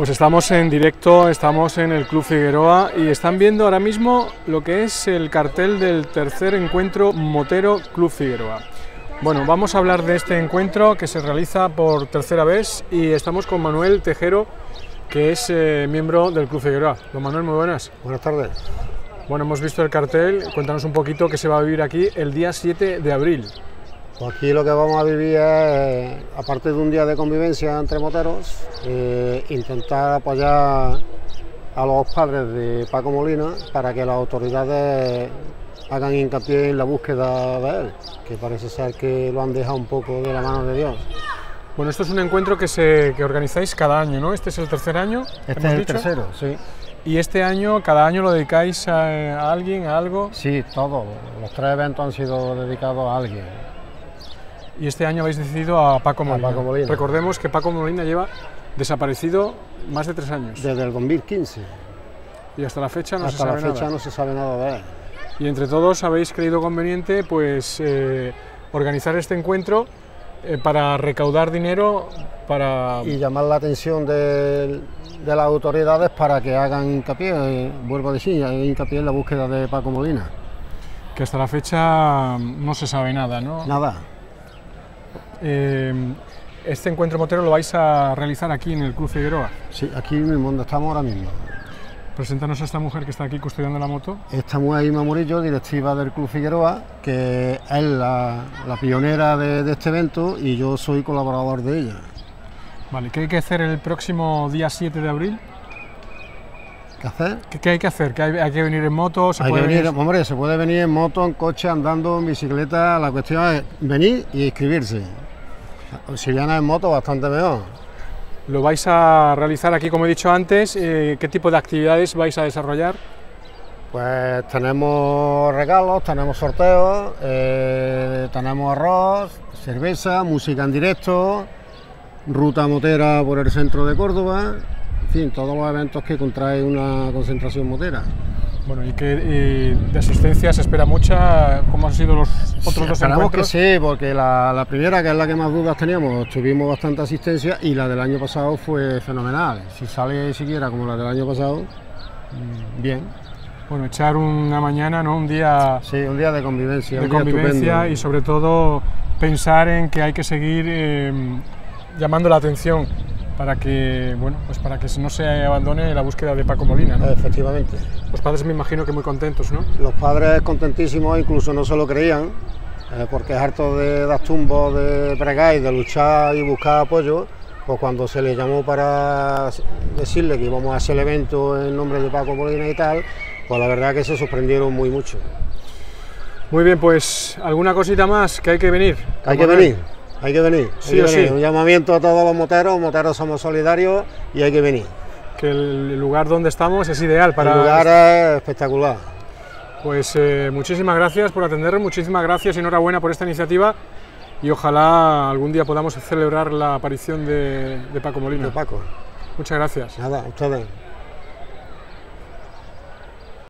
Pues estamos en directo, estamos en el Club Figueroa y están viendo ahora mismo lo que es el cartel del tercer encuentro Motero Club Figueroa. Bueno, vamos a hablar de este encuentro que se realiza por tercera vez y estamos con Manuel Tejero, que es eh, miembro del Club Figueroa. Don Manuel, muy buenas. Buenas tardes. Bueno, hemos visto el cartel, cuéntanos un poquito qué se va a vivir aquí el día 7 de abril. Pues aquí lo que vamos a vivir es, aparte de un día de convivencia entre moteros, eh, intentar apoyar a los padres de Paco Molina para que las autoridades hagan hincapié en la búsqueda de él, que parece ser que lo han dejado un poco de la mano de Dios. Bueno, esto es un encuentro que, se, que organizáis cada año, ¿no? Este es el tercer año. Este es el tercero, sí. Y este año, cada año lo dedicáis a, a alguien, a algo. Sí, todos. Los tres eventos han sido dedicados a alguien y este año habéis decidido a Paco Molina. A Paco Molina. Recordemos que Paco Molina lleva desaparecido más de tres años. Desde el 2015. Y hasta la fecha no hasta se sabe la fecha nada. no se sabe nada de él. Y entre todos habéis creído conveniente pues eh, organizar este encuentro eh, para recaudar dinero para... Y llamar la atención de, de las autoridades para que hagan hincapié, eh, vuelvo a decir, hincapié en la búsqueda de Paco Molina. Que hasta la fecha no se sabe nada, ¿no? Nada. Eh, este encuentro motero lo vais a realizar aquí en el Club Figueroa. Sí, aquí mismo donde estamos ahora mismo. Preséntanos a esta mujer que está aquí custodiando la moto. Esta mujer Ima Murillo, directiva del Club Figueroa, que es la, la pionera de, de, este evento y yo soy colaborador de ella. Vale, ¿qué hay que hacer el próximo día 7 de abril? ¿Qué hacer? ¿Qué, qué hay que hacer? ¿Que hay, hay, que venir en moto? ¿Se hay puede que venir, venir, hombre, se puede venir en moto, en coche, andando, en bicicleta. La cuestión es venir y inscribirse. Si viene en moto, bastante mejor. Lo vais a realizar aquí, como he dicho antes. Eh, ¿Qué tipo de actividades vais a desarrollar? Pues tenemos regalos, tenemos sorteos, eh, tenemos arroz, cerveza, música en directo, ruta motera por el centro de Córdoba, fin, todos los eventos que contrae una concentración motera. Bueno, ¿y que eh, de asistencia se espera mucha? ¿Cómo han sido los otros sí, dos esperamos encuentros? que sí, porque la, la, primera, que es la que más dudas teníamos, tuvimos bastante asistencia y la del año pasado fue fenomenal. Si sale siquiera como la del año pasado, mm, bien. Bueno, echar una mañana, ¿no? Un día... Sí, un día de convivencia. De convivencia y sobre todo pensar en que hay que seguir eh, llamando la atención para que bueno pues para que no se abandone la búsqueda de Paco Molina ¿no? efectivamente. Los padres me imagino que muy contentos no los padres contentísimos incluso no se lo creían eh, porque es harto de dar tumbos de bregar y de luchar y buscar apoyo pues cuando se le llamó para decirle que íbamos a hacer el evento en nombre de Paco Molina y tal pues la verdad que se sorprendieron muy mucho. Muy bien pues alguna cosita más que hay que venir hay que venir hay que venir. Sí o venir. sí. Un llamamiento a todos los moteros, moteros somos solidarios y hay que venir. Que el lugar donde estamos es ideal para... El lugar es espectacular. Pues eh, muchísimas gracias por atendernos, muchísimas gracias y enhorabuena por esta iniciativa y ojalá algún día podamos celebrar la aparición de, de Paco Molina. De Paco. Muchas gracias. Nada, a ustedes.